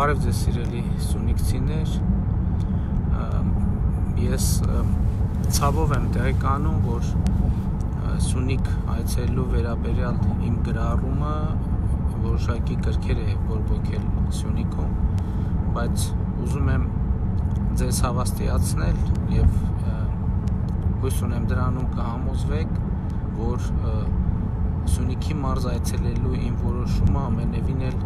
Բարև ձեզ սիրելի սունիկցիներ։ Ես ցավով եմ տեղեկանում, որ սունիկ այցելու վերաբերյալ իմ գրառումը որոշակի կրքեր է բորբոքել սունիկում, բայց ուզում եմ ձեզ հավաստիացնել եւ հույս ունեմ դրանում կհամոզվեք, որ Սյունիքի մարզ այցելելու իմ որոշումը ամենևին էլ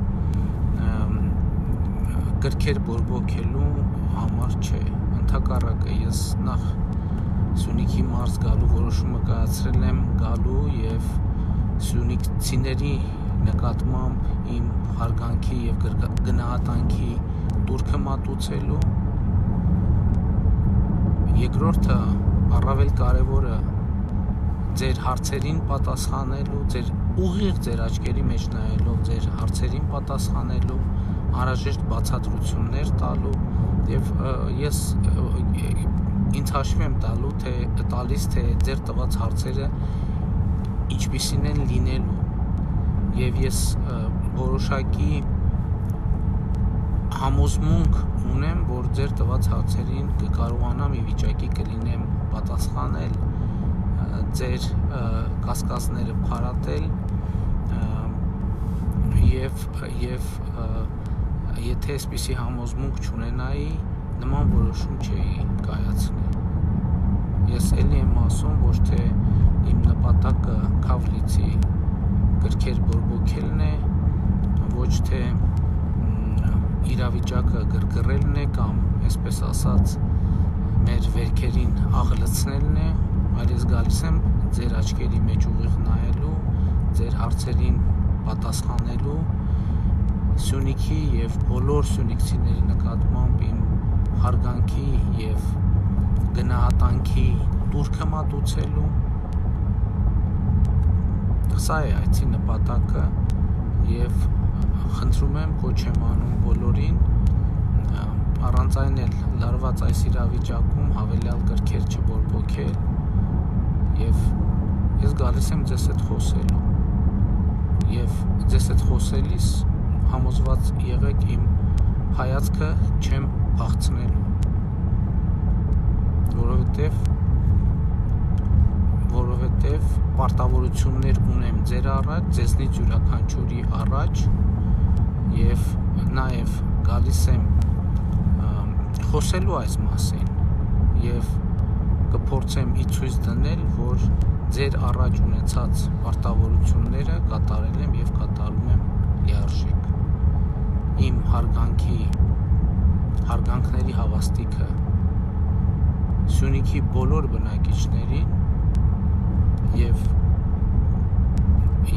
գրքեր բորբոքելու համար չէ ընդհակառակը ես նախ Սյունիքի մարզ գալու որոշումը կայացրել եմ գալու եւ Սյունիքցիների նկատմամբ իմ հարգանքի եւ գնահատանքի դուրքը մատուցելու երկրորդը առավել կարևորը ձեր հարցերին պատասխանելու, ձեր ուղիղ ձեր աչքերի մեջ նայելով, ձեր հարցերին պատասխանելու անհրաժեշտ բացատրություններ տալու եւ ես ինձ հաշվի եմ տալու թե տալիս թե ձեր տված հարցերը ինչպիսին են լինելու եւ ես որոշակի համոզմունք ունեմ, որ ձեր տված հարցերին կկարողանամ ի վիճակի կլինեմ պատասխանել ձեր կասկածները փարատել եւ եւ եթե այսպիսի համոզմունք չունենայի նման որոշում չէի կայացնի ես ելի եմ ասում ոչ թե իմ նպատակը քավլիցի գրքեր բորբոքելն է ոչ թե իրավիճակը գրգռելն է կամ այսպես ասած մեր վերքերին աղլցնելն է այլ ես գալիս եմ ձեր աչքերի մեջ ուղիղ նայելու, ձեր հարցերին պատասխանելու Սյունիքի եւ բոլոր սյունիքցիների նկատմամբ իմ հարգանքի եւ գնահատանքի դուրքը մատուցելու սա է այցի նպատակը եւ խնդրում եմ կոչ եմ անում բոլորին առանց այն էլ լարված այս իրավիճակում հավելյալ կրքեր չբորբոքել եւ ես գալիս եմ ձեզ հետ խոսելու եւ ձեզ հետ խոսելիս համոզված եղեք իմ հայացքը չեմ փախցնելու որովհետեւ որովհետեւ պարտավորություններ ունեմ ձեր առաջ, ձեզնից յուրաքանչյուրի առաջ եւ նաեւ գալիս եմ խոսելու այս մասին եւ կփորձեմ ի ցույց դնել, որ ձեր առաջ ունեցած պարտավորությունները կատարել եմ եւ կատարում եմ լիարժեք։ Իմ հարգանքի հարգանքների հավաստիքը Սյունիքի բոլոր բնակիչներին եւ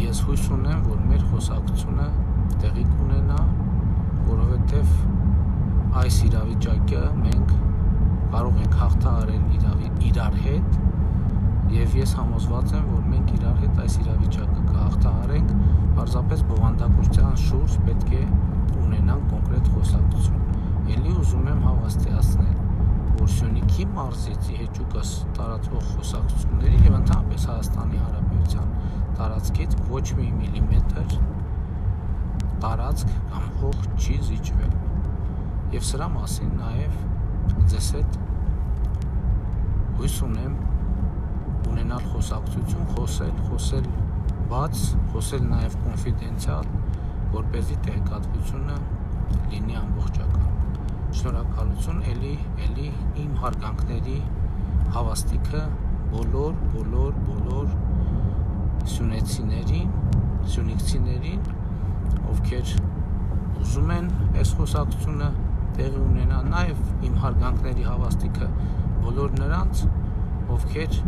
ես հույս ունեմ, որ մեր խոսակցությունը տեղի կունենա, որովհետեւ այս իրավիճակը մենք կարող ենք հաղթահարել իրար հետ եւ ես համոզված եմ, որ մենք իրար հետ այս իրավիճակը կհաղթահարենք, պարզապես բովանդակության շուրջ պետք է ունենանք կոնկրետ խոսակցություն։ Էլի ուզում եմ հավաստիացնել, որ Սյունիքի մարզից հեճուկս տարածվող խոսակցությունների եւ ընդհանրապես Հայաստանի Հանրապետության տարածքից ոչ մի միլիմետր տարածք կամ հող չի զիջվել։ Եվ սրա մասին նաև ձեզ հետ հույս ունեմ ունենալ խոսակցություն, խոսել, խոսել բաց, խոսել նաև կոնֆիդենցիալ, որ เป զի տեղեկատվությունը լինի ամբողջական։ Շնորհակալություն էլի, էլի իմ հարգանքների հավաստիքը բոլոր, բոլոր, բոլոր սյունեցիներին, սյունիքցիներին, ովքեր ուզում են այս խոսակցությունը տեղի ունենա, նաև իմ հարգանքների հավաստիքը բոլոր նրանց, ովքեր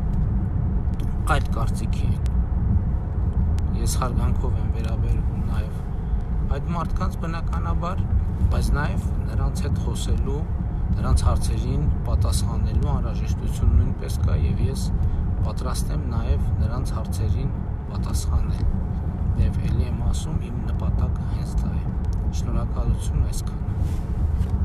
այդ կարծիքի են։ Ես հարգանքով եմ վերաբերվում նաև այդ մարդկանց բնականաբար, բայց նաև նրանց հետ խոսելու, նրանց հարցերին պատասխանելու անհրաժեշտություն նույնպես կա եւ ես պատրաստ եմ նաև նրանց հարցերին պատասխանել։ Եվ ելի եմ ասում, իմ նպատակը հենց դա է։ Շնորհակալություն այսքանը։